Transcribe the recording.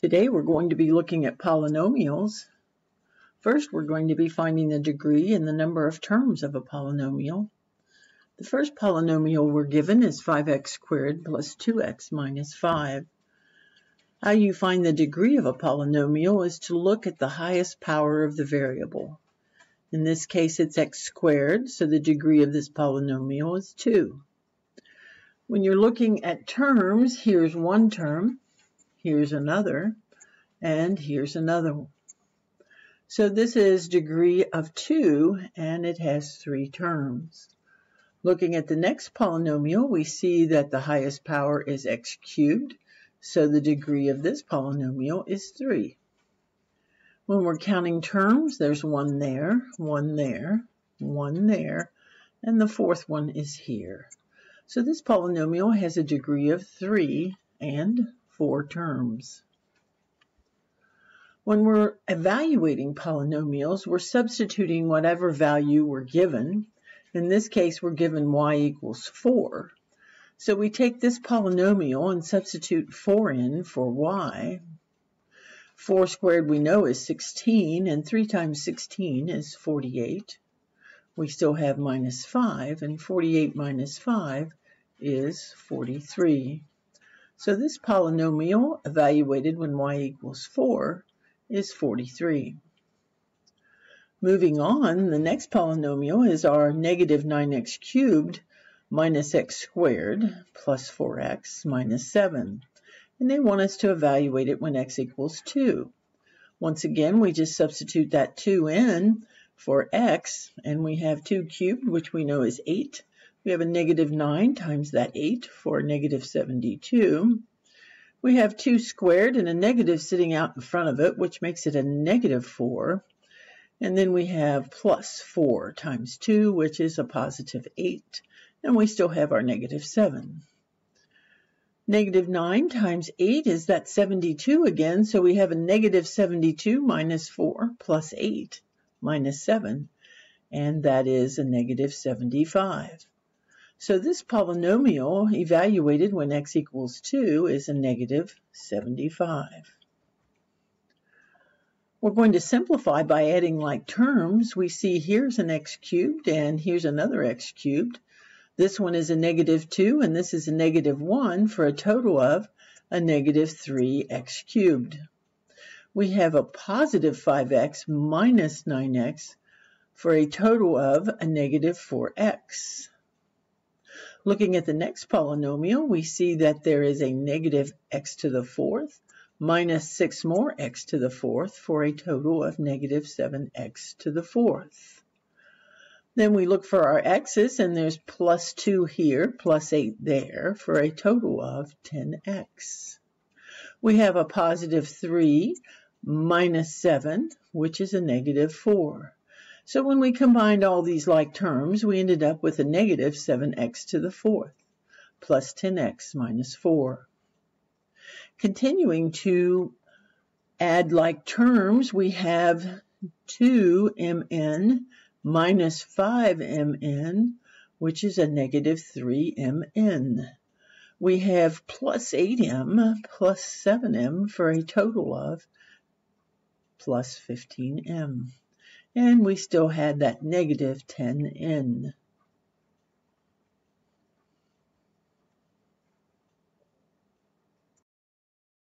Today we're going to be looking at polynomials. First, we're going to be finding the degree and the number of terms of a polynomial. The first polynomial we're given is 5x squared plus 2x minus 5. How you find the degree of a polynomial is to look at the highest power of the variable. In this case, it's x squared, so the degree of this polynomial is 2. When you're looking at terms, here's one term, here's another, and here's another one. So this is degree of 2, and it has three terms. Looking at the next polynomial, we see that the highest power is x cubed, so the degree of this polynomial is 3. When we're counting terms, there's one there, one there, one there, and the fourth one is here. So this polynomial has a degree of 3 and four terms. When we're evaluating polynomials, we're substituting whatever value we're given. In this case, we're given y equals 4. So we take this polynomial and substitute 4 in for y. 4 squared we know is 16, and 3 times 16 is 48. We still have minus 5, and 48 minus 5 is 43. So this polynomial, evaluated when y equals 4, is 43. Moving on, the next polynomial is our negative 9x cubed minus x squared plus 4x minus 7. And they want us to evaluate it when x equals 2. Once again, we just substitute that 2 in for x, and we have 2 cubed, which we know is 8, we have a negative 9 times that 8 for negative 72. We have 2 squared and a negative sitting out in front of it, which makes it a negative 4. And then we have plus 4 times 2, which is a positive 8. And we still have our negative 7. Negative 9 times 8 is that 72 again, so we have a negative 72 minus 4 plus 8 minus 7, and that is a negative 75. So this polynomial evaluated when x equals 2 is a negative 75. We're going to simplify by adding like terms. We see here's an x cubed and here's another x cubed. This one is a negative 2 and this is a negative 1 for a total of a negative 3x cubed. We have a positive 5x minus 9x for a total of a negative 4x. Looking at the next polynomial, we see that there is a negative x to the fourth minus 6 more x to the fourth for a total of negative 7x to the fourth. Then we look for our x's, and there's plus 2 here, plus 8 there, for a total of 10x. We have a positive 3 minus 7, which is a negative 4. So when we combined all these like terms, we ended up with a negative 7x to the fourth plus 10x minus 4. Continuing to add like terms, we have 2mn minus 5mn, which is a negative 3mn. We have plus 8m plus 7m for a total of plus 15m and we still had that negative 10n.